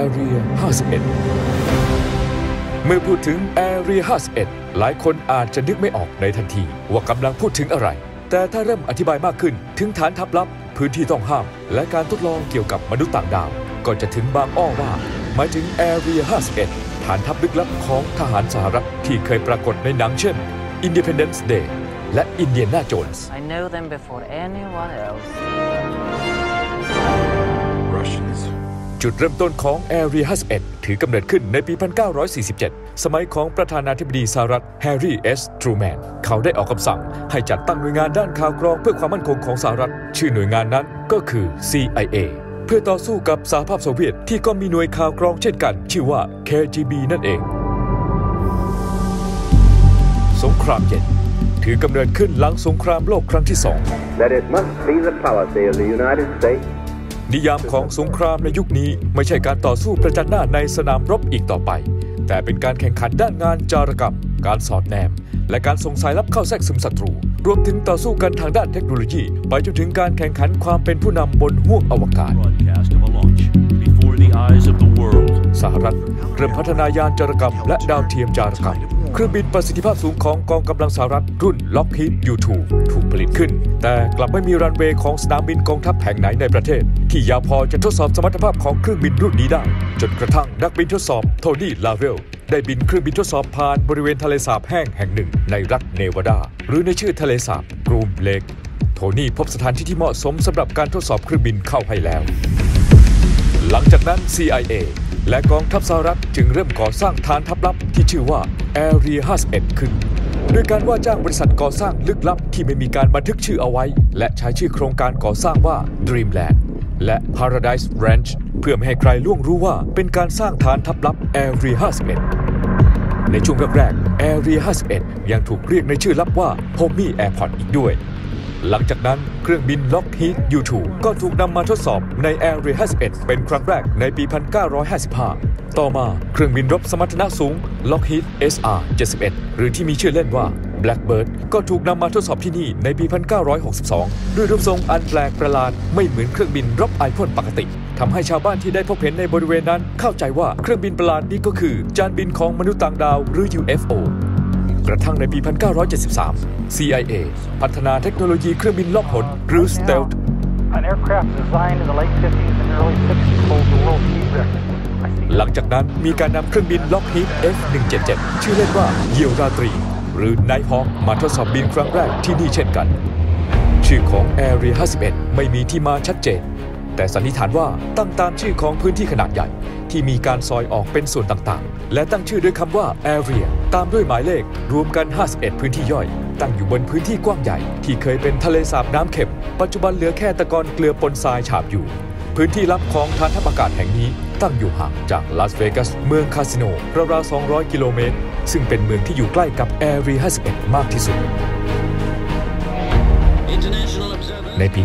Area 51 เมื่อพูดถึง Area 51 หลายคนอาจจะนึกไม่ออกในทันที ว่ากำลังพูดถึงอะไร แต่ถ้าเริ่มอธิบายมากขึ้น ถึงฐานทัพลับ พื้นที่ต้องห้าม และการทดลองเกี่ยวกับมนุษย์ต่างดาว ก็จะถึงบางอ้อว่าหมายถึง Area 51 ฐานทัพลึกลับของทหารสหรัฐที่เคยปรากฏในหนังเช่น Independence Day และ Indiana Jones I know them before anyone else. จุดเริ่มต้นของ Area 51 ถือกำเนิดขึ้นในปี 1947 สมัยของประธานาธิบดีสหรัฐแฮร์รี่เอสทรูแมน เขาได้ออกคำสั่งให้จัดตั้งหน่วยงานด้านข่าวกรองเพื่อความมั่นคงของสหรัฐ ชื่อหน่วยงานนั้นก็คือ CIA เพื่อต่อสู้กับสหภาพโซเวียตที่ก็มีหน่วยข่าวกรองเช่นกัน ชื่อว่า KGB นั่นเอง สงครามเย็นถือกำเนิดขึ้นหลังสงครามโลกครั้งที่สอง that it must be the policy of the United States นิยามของสงครามในยุคนี้ไม่ใช่การต่อสู้ประจันหน้าในสนามรบอีกต่อไป แต่เป็นการแข่งขันด้านงานจารกรรม การสอดแนม และการส่งสายลับเข้าแทรกซึมศัตรู รวมถึงต่อสู้กันทางด้านเทคโนโลยี ไปจนถึงการแข่งขันความเป็นผู้นำบนห้วงอวกาศ Broadcast of a launch before the eyes of the world. สหรัฐเริ่มพัฒนายานจารกรรมและดาวเทียมจารกรรม เครื่องบินประสิทธิภาพสูงของกองกำลังสหรัฐรุ่น Lockheed U2 ถูกผลิตขึ้น แต่กลับไม่มีรันเวย์ของสนามบินกองทัพแห่งไหนในประเทศ ที่ยาวพอจะทดสอบสมรรถภาพของเครื่องบินรุ่นนี้ได้ จนกระทั่งนักบินทดสอบโทนี่ลาเรลได้บินเครื่องบินทดสอบผ่านบริเวณทะเลสาบแห้งแห่งหนึ่งในรัฐเนวาดา หรือในชื่อทะเลสาบกรูมเลกโทนี่พบสถานที่ที่เหมาะสมสำหรับการทดสอบเครื่องบินเข้าให้แล้ว หลังจากนั้น CIA และกองทัพสหรัฐจึงเริ่มก่อสร้างฐานทัพลับที่ชื่อว่า Area 51 ขึ้นโดยการว่าจ้างบริษัทก่อสร้างลึกลับที่ไม่มีการบันทึกชื่อเอาไว้ และใช้ชื่อโครงการก่อสร้างว่า Dreamland และ Paradise Ranch เพื่อไม่ให้ใครล่วงรู้ว่าเป็นการสร้างฐานทัพลับ Area 51 ในช่วงแรกๆ Area 51 ยังถูกเรียกในชื่อลับว่า Homey Airport อีกด้วย หลังจากนั้นเครื่องบิน Lockheed U2 ก็ถูกนำมาทดสอบใน Area 51 เป็นครั้งแรกในปี 1955 ต่อมาเครื่องบินรบสมรรถนะสูง Lockheed SR 71 หรือที่มีชื่อเล่นว่า Blackbird ก็ถูกนำมาทดสอบที่นี่ในปี 1962 ด้วยรูปทรงอันแปลกประหลาดไม่เหมือนเครื่องบินรบไอพ่นปกติทำให้ชาวบ้านที่ได้พบเห็นในบริเวณนั้น เข้าใจว่าเครื่องบินประหลาดนี้ก็คือ จานบินของมนุษย์ต่างดาวหรือ UFO กระทั่งในปี 1973 CIA พัฒนาเทคโนโลยีเครื่องบินล่องหนหรือ Stealth An aircraft designed in the late 50s and early 60s holds the world speed record. I see หลังจากนั้นมีการนำเครื่องบิน Lockheed F177 ชื่อเล่นว่าเหยี่ยวราตรี หรือ Nighthawk มาทดสอบบินครั้งแรกที่นี่เช่นกัน ชื่อของ Area 51 ไม่มีที่มาชัดเจน แต่สันนิษฐานว่าตั้งตามชื่อของพื้นที่ขนาดใหญ่ ที่มีการซอยออกเป็นส่วนต่างๆ และตั้งชื่อด้วยคำว่า Area ตามด้วยหมายเลขรวมกัน 51 พื้นที่ย่อย ตั้งอยู่บนพื้นที่กว้างใหญ่ ที่เคยเป็นทะเลสาบน้ำเค็ม ปัจจุบันเหลือแค่ตะกอนเกลือปนทรายฉาบอยู่ พื้นที่ลับของฐานทัพอากาศแห่งนี้ ตั้งอยู่ห่างจากลาสเวกัสเมืองคาสิโนราวๆ200 กิโลเมตร ซึ่งเป็นเมืองที่อยู่ใกล้กับ Area 51 มากที่สุด ในปี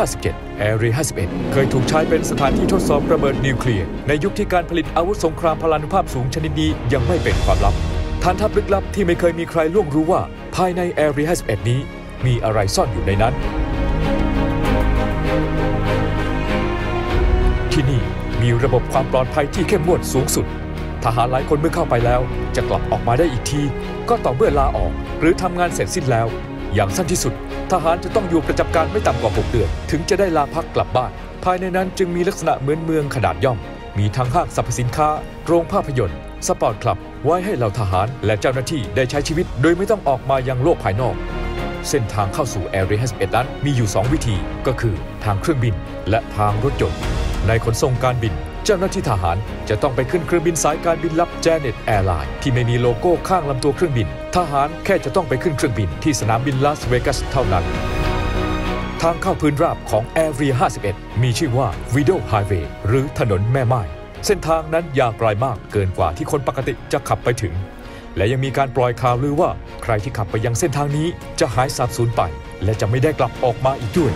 1957 Area 51 เคยถูกใช้เป็นสถานที่ทดสอบระเบิดนิวเคลียร์ ในยุคที่การผลิตอาวุธสงครามพลานุภาพสูงชนิดนี้ยังไม่เป็นความลับ ฐานทัพลึกลับที่ไม่เคยมีใครล่วงรู้ว่า ภายในแอรี51 นี้ มีอะไรซ่อนอยู่ในนั้น ที่นี่มีระบบความปลอดภัยที่เข้มงวดสูงสุด ทหารหลายคนเมื่อเข้าไปแล้ว จะกลับออกมาได้อีกที ก็ต่อเมื่อลาออก หรือทำงานเสร็จสิ้นแล้ว อย่างสั้นที่สุด ทหารจะต้องอยู่ประจำการไม่ต่ำกว่า 6 เดือน ถึงจะได้ลาพักกลับบ้าน ภายในนั้นจึงมีลักษณะเหมือนเมืองขนาดย่อม มีทั้งห้างสรรพสินค้า โรงภาพยนตร์ sport club ไว้ให้เหล่าทหารและเจ้าหน้าที่ได้ใช้ชีวิต โดยไม่ต้องออกมายังโลกภายนอก เส้นทางเข้าสู่ Area 51นั้นมีอยู่ 2 วิธี ก็คือทางเครื่องบินและทางรถยนต์ ในขนส่งการบินเจ้าหน้าที่ทหารจะต้องไปขึ้นเครื่องบินสายการบินลับ Janet Airline ที่ไม่มีโลโก้ข้างลำตัวเครื่องบิน ทหารแค่จะต้องไปขึ้นเครื่องบินที่สนามบินลาสเวกัสเท่านั้น ทางเข้าพื้นราบของ Area 51 มีชื่อว่า Widow Highway หรือถนนแม่ไม้เส้นทางนั้นยาวไกลมากเกินกว่าที่คนปกติจะขับไปถึง และยังมีการปล่อยข่าวลือว่าใครที่ขับไปยังเส้นทางนี้จะหายสาบสูญไป และจะไม่ได้กลับออกมาอีกด้วย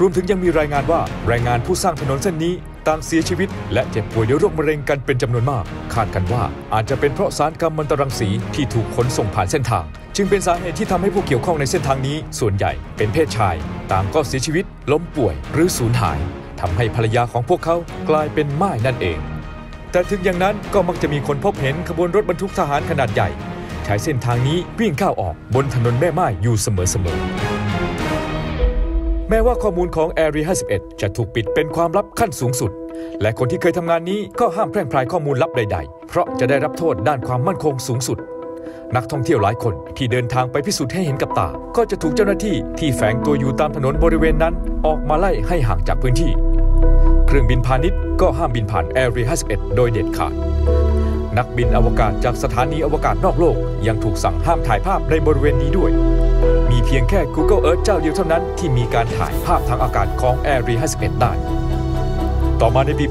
รวมถึงยังมีรายงานว่าแรงงานผู้สร้างถนนเส้นนี้ ต่างเสียชีวิต และเจ็บป่วยด้วยโรคมะเร็งกันเป็นจำนวนมาก คาดกันว่าอาจจะเป็นเพราะสารกัมมันตรังสีที่ถูกขนส่งผ่านเส้นทาง จึงเป็นสาเหตุที่ทำให้ผู้เกี่ยวข้องในเส้นทางนี้ ส่วนใหญ่เป็นเพศชาย ต่างก็เสียชีวิต ล้มป่วย หรือสูญหายทำให้ภรรยาของพวกเขากลายเป็นม่ายนั่นเอง แต่ถึงอย่างนั้นก็มักจะมีคนพบเห็นขบวนรถบรรทุกทหารขนาดใหญ่ ใช้เส้นทางนี้วิ่งเข้าออกบนถนนแม่ไม้อยู่เสมอๆ แม้ว่าข้อมูลของ Area 51 จะถูกปิดเป็นความลับขั้นสูงสุด และคนที่เคยทำงานนี้ก็ห้ามแพร่งพรายข้อมูลลับใด ๆ เพราะจะได้รับโทษด้านความมั่นคงสูงสุด นักท่องเที่ยวหลายคนที่เดินทางไปพิสูจน์ให้เห็นกับตา ก็จะถูกเจ้าหน้าที่ที่แฝงตัวอยู่ตามถนนบริเวณนั้น ออกมาไล่ให้ห่างจากพื้นที่ เครื่องบินพาณิชย์ก็ห้ามบินผ่าน Area 51 โดยเด็ดขาดนักบินอวกาศจากสถานีอวกาศนอกโลกยังถูกสั่งห้ามถ่ายภาพในบริเวณนี้ด้วย เพียงแค่ Google Earth เจ้าเดียวเท่านั้นที่มีการถ่ายภาพทางอากาศของ Area 51 ได้ ต่อมาในปี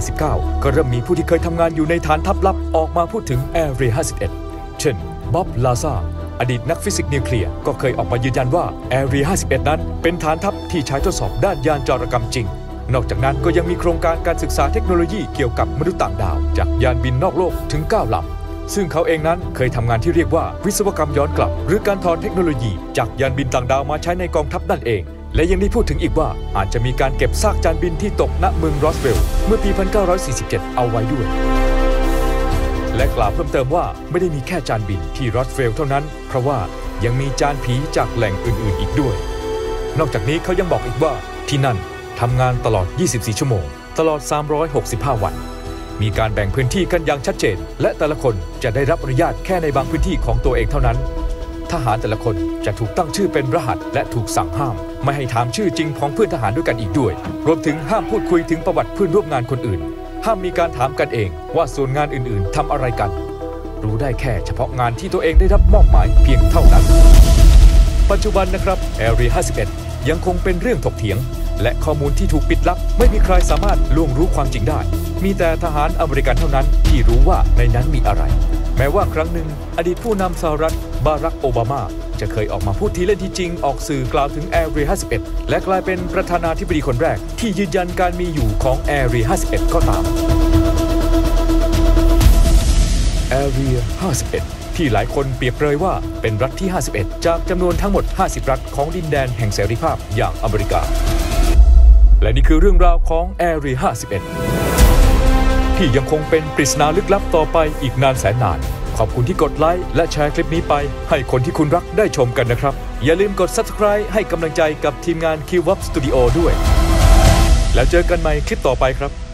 1989 ก็เริ่มมีผู้ที่เคยทำงานอยู่ในฐานทัพลับออกมาพูดถึง Area 51 เช่นบ๊อบลาซาร์อดีตนักฟิสิกส์นิวเคลียร์ก็เคยออกมายืนยันว่า Area 51 นั้นเป็นฐานทัพที่ใช้ทดสอบด้านยานจารกรรมจริง นอกจากนั้นก็ยังมีโครงการการศึกษาเทคโนโลยีเกี่ยวกับมนุษย์ต่างดาว จากยานบินนอกโลกถึง 9 ลำ ซึ่งเขาเองนั้นเคยทำงานที่เรียกว่าวิศวกรรมย้อนกลับ หรือการถอดเทคโนโลยี จากยานบินต่างดาวมาใช้ในกองทัพนั่นเอง และยังได้พูดถึงอีกว่าอาจจะมีการเก็บซากจานบินที่ตกณเมืองรอสเวลล์เมื่อปี 1947 เอาไว้ด้วย และกล่าวเพิ่มเติมว่าไม่ได้มีแค่จานบินที่รอสเวลล์เท่านั้น เพราะว่ายังมีจานผีจากแหล่งอื่นๆ อีกด้วย นอกจากนี้เขายังบอกอีกว่าที่นั่นทำงานตลอด 24 ชั่วโมง ตลอด 365 วัน มีการแบ่งพื้นที่กันอย่างชัดเจน และแต่ละคนจะได้รับอนุญาตแค่ในบางพื้นที่ของตัวเองเท่านั้น ทหารแต่ละคนจะถูกตั้งชื่อเป็นรหัส และถูกสั่งห้าม ไม่ให้ถามชื่อจริงของเพื่อนทหารด้วยกันอีกด้วย รวมถึงห้ามพูดคุยถึงประวัติเพื่อนร่วมงานคนอื่น ห้ามมีการถามกันเองว่าส่วนงานอื่นๆทำอะไรกัน รู้ได้แค่เฉพาะงานที่ตัวเองได้รับมอบหมายเพียงเท่านั้น ปัจจุบันนะครับ Area 51 ยังคงเป็นเรื่องถกเถียง และข้อมูลที่ถูกปิดลับ ไม่มีใครสามารถล่วงรู้ความจริงได้ มีแต่ทหารอเมริกันเท่านั้นที่รู้ว่าในนั้นมีอะไร แม้ว่าครั้งหนึ่งอดีตผู้นำสหรัฐบารักโอบามา จะเคยออกมาพูดทีเล่นทีจริง ออกสื่อกล่าวถึง Area 51 และกลายเป็นประธานาธิบดีคนแรก ที่ยืนยันการมีอยู่ของ Area 51 ก็ตาม Area 51 ที่หลายคนเปรียบเปรยว่าเป็นรัฐที่ 51 จากจำนวนทั้งหมด 50 รัฐของดินแดนแห่งเสรีภาพอย่างอเมริกา และนี่คือเรื่องราวของ Area 51 ที่ยังคงเป็นปริศนาลึกลับต่อไปอีกนานแสนนาน ขอบคุณที่กดไลค์และแชร์คลิปนี้ไป ให้คนที่คุณรักได้ชมกันนะครับ อย่าลืมกด Subscribe ให้กำลังใจกับทีมงาน q w a p Studio ด้วย แล้วเจอกันใหม่คลิปต่อไปครับ